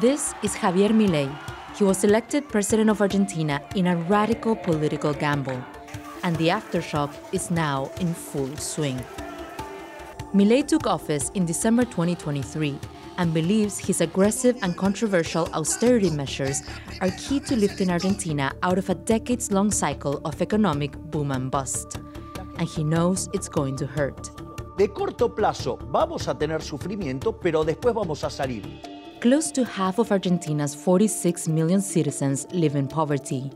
This is Javier Milei. He was elected president of Argentina in a radical political gamble, and the aftershock is now in full swing. Milei took office in December 2023 and believes his aggressive and controversial austerity measures are key to lifting Argentina out of a decades long cycle of economic boom and bust. And he knows it's going to hurt. De corto plazo vamos a tener sufrimiento, pero después vamos a salir. Close to half of Argentina's 46 million citizens live in poverty.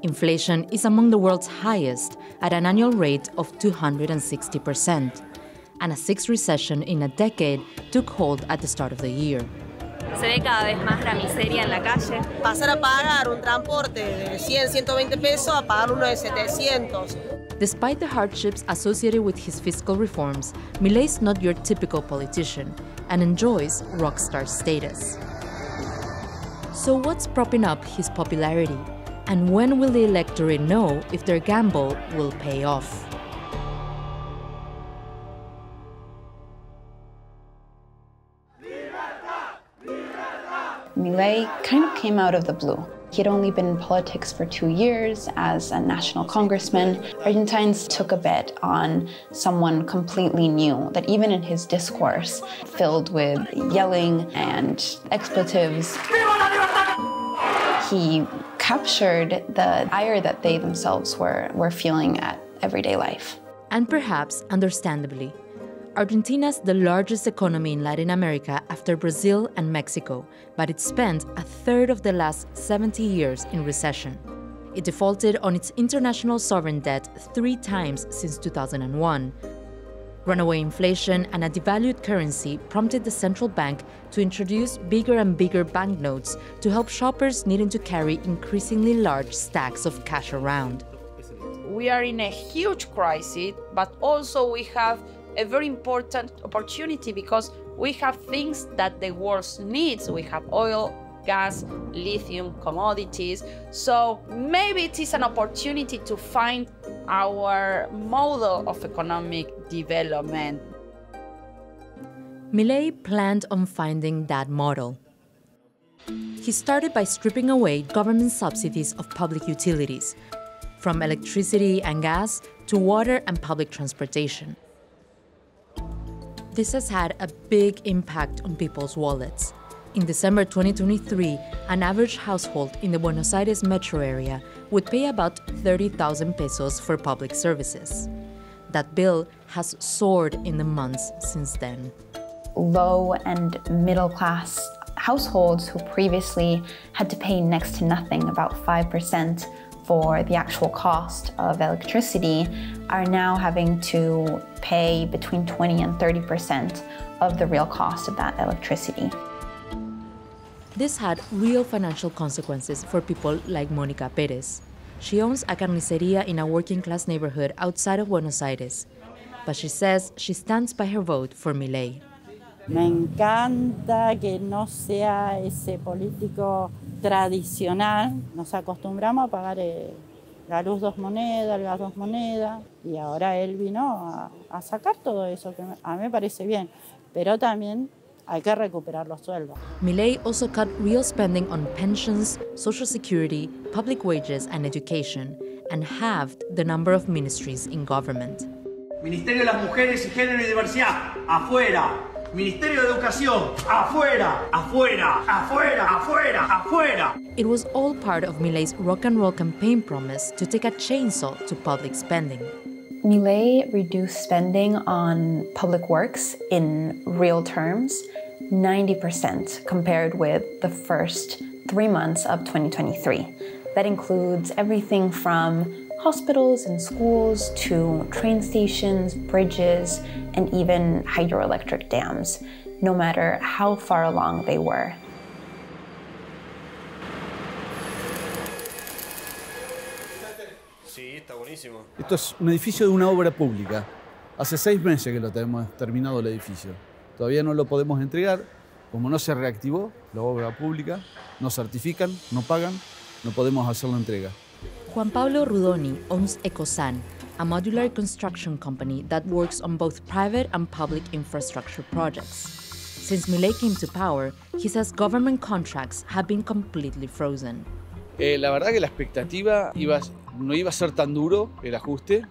Inflation is among the world's highest at an annual rate of 260%. And a sixth recession in a decade took hold at the start of the year. Se ve cada vez más la miseria en la calle. Pasar a pagar un transporte de 100, 120 pesos a pagar uno de 700. Despite the hardships associated with his fiscal reforms, Milei's not your typical politician and enjoys rock star status. So what's propping up his popularity? And when will the electorate know if their gamble will pay off? Milei kind of came out of the blue. He had only been in politics for two years as a national congressman. Argentines took a bet on someone completely new, that even in his discourse, filled with yelling and expletives, he captured the ire that they themselves were, were feeling at everyday life. And perhaps understandably, Argentina's the largest economy in Latin America after Brazil and Mexico, but it spent a third of the last 70 years in recession. It defaulted on its international sovereign debt three times since 2001. Runaway inflation and a devalued currency prompted the central bank to introduce bigger and bigger banknotes to help shoppers needing to carry increasingly large stacks of cash around. We are in a huge crisis, but also we have a very important opportunity because we have things that the world needs. We have oil, gas, lithium, commodities. So maybe it is an opportunity to find our model of economic development. Milei planned on finding that model. He started by stripping away government subsidies of public utilities, from electricity and gas to water and public transportation. This has had a big impact on people's wallets. In December 2023, an average household in the Buenos Aires metro area would pay about 30,000 pesos for public services. That bill has soared in the months since then. Low and middle class households who previously had to pay next to nothing, about 5%, for the actual cost of electricity are now having to pay between 20 and 30% of the real cost of that electricity. This had real financial consequences for people like Monica Perez. She owns a carniceria in a working class neighborhood outside of Buenos Aires, but she says she stands by her vote for Milei. Me encanta que no sea ese político tradicional. Nos acostumbramos a pagar eh, la luz dos monedas, el gas dos monedas, y ahora él vino a, a sacar todo eso, que a mí me parece bien, pero también hay que recuperar los sueldos. Milei also cut real spending on pensions, social security, public wages, and education, and halved the number of ministries in government. Ministerio de las Mujeres y Género y Diversidad, afuera. Ministerio de Educación, afuera, afuera, afuera, afuera, afuera. It was all part of Milei's rock and roll campaign promise to take a chainsaw to public spending. Milei reduced spending on public works in real terms 90% compared with the first three months of 2023. That includes everything from hospitals and schools to train stations, bridges, and even hydroelectric dams, no matter how far along they were. Esto es un edificio de una obra pública. Hace seis meses que lo tenemos terminado el edificio. Todavía no lo podemos entregar. Como no se reactivó la obra pública, no certifican, no pagan, no podemos hacer la entrega. Juan Pablo Rudoni owns Ecosan, a modular construction company that works on both private and public infrastructure projects. Since Milei came to power, he says government contracts have been completely frozen. Eh, la verdad que la expectativa iba, no iba a ser tan duro el ajuste,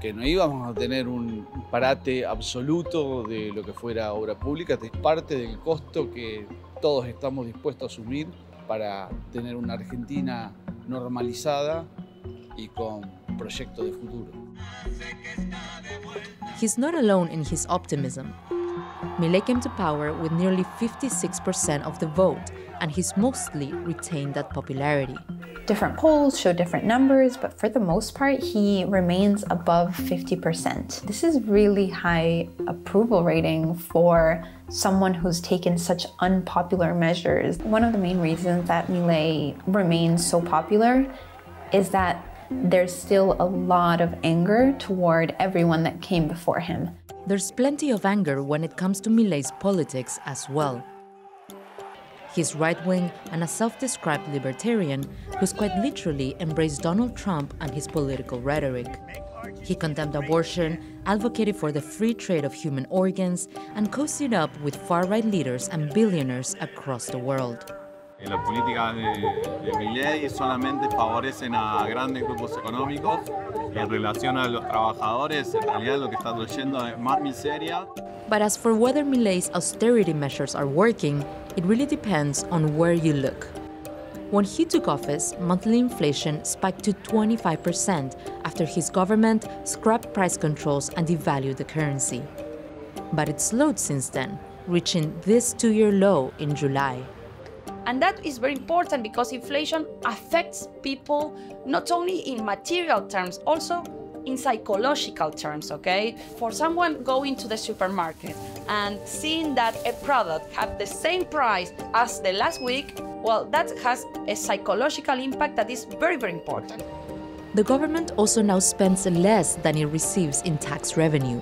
que no íbamos a tener un parate absoluto de lo que fuera obra pública, es parte del costo que todos estamos dispuestos a asumir para tener una Argentina normalizada y con proyecto de futuro. He's not alone in his optimism. Milei came to power with nearly 56% of the vote, and he's mostly retained that popularity. Different polls show different numbers, but for the most part, he remains above 50%. This is really high approval rating for someone who's taken such unpopular measures. One of the main reasons that Milei remains so popular is that there's still a lot of anger toward everyone that came before him. There's plenty of anger when it comes to Milei's politics as well. He's right wing and a self described libertarian who's quite literally embraced Donald Trump and his political rhetoric. He condemned abortion, advocated for the free trade of human organs, and cozied up with far right leaders and billionaires across the world. Las políticas de, de Milei solamente favorecen a grandes grupos económicos en relación a los trabajadores, en realidad lo que está trayendo es más miseria. But as for whether Milei's austerity measures are working, it really depends on where you look. When he took office, monthly inflation spiked to 25% after his government scrapped price controls and devalued the currency. But it slowed since then, reaching this two year low in July. And that is very important because inflation affects people not only in material terms, also in psychological terms, okay? For someone going to the supermarket and seeing that a product have the same price as the last week, well, that has a psychological impact that is very, very important. The government also now spends less than it receives in tax revenue.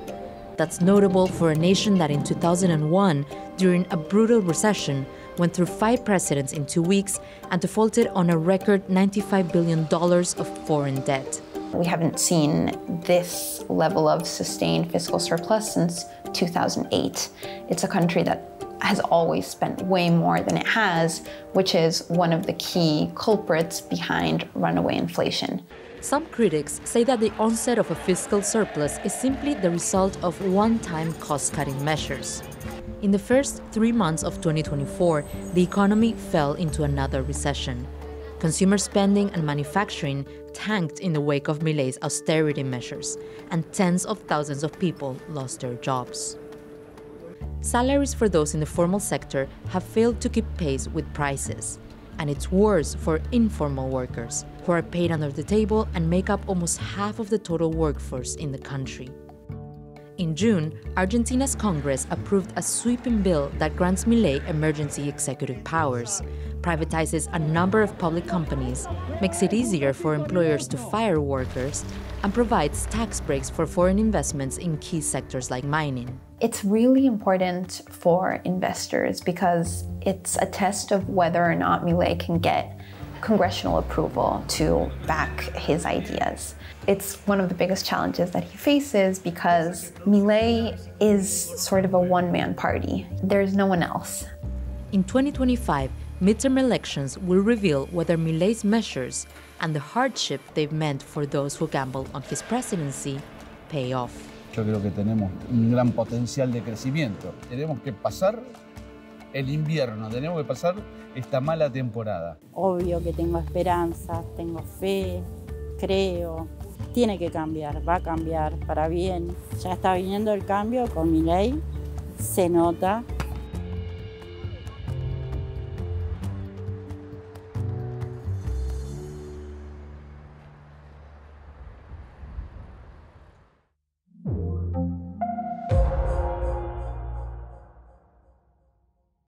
That's notable for a nation that in 2001, during a brutal recession, went through five presidents in two weeks and defaulted on a record $95 billion of foreign debt. We haven't seen this level of sustained fiscal surplus since 2008. It's a country that has always spent way more than it has, which is one of the key culprits behind runaway inflation. Some critics say that the onset of a fiscal surplus is simply the result of one time cost cutting measures. In the first three months of 2024, the economy fell into another recession. Consumer spending and manufacturing tanked in the wake of Milei's austerity measures, and tens of thousands of people lost their jobs. Salaries for those in the formal sector have failed to keep pace with prices, and it's worse for informal workers, who are paid under the table and make up almost half of the total workforce in the country. In June, Argentina's Congress approved a sweeping bill that grants Milei emergency executive powers, privatizes a number of public companies, makes it easier for employers to fire workers, and provides tax breaks for foreign investments in key sectors like mining. It's really important for investors because it's a test of whether or not Milei can get congressional approval to back his ideas. It's one of the biggest challenges that he faces because Milei is sort of a one man party. There's no one else. In 2025, midterm elections will reveal whether Milei's measures and the hardship they've meant for those who gambled on his presidency pay off. Yo creo que tenemos un gran potencial de crecimiento. Tenemos que pasar el invierno, tenemos que pasar esta mala temporada. Obvio que tengo esperanzas, tengo fe, creo. Tiene que cambiar, va a cambiar para bien. Ya está viniendo el cambio con mi ley, se nota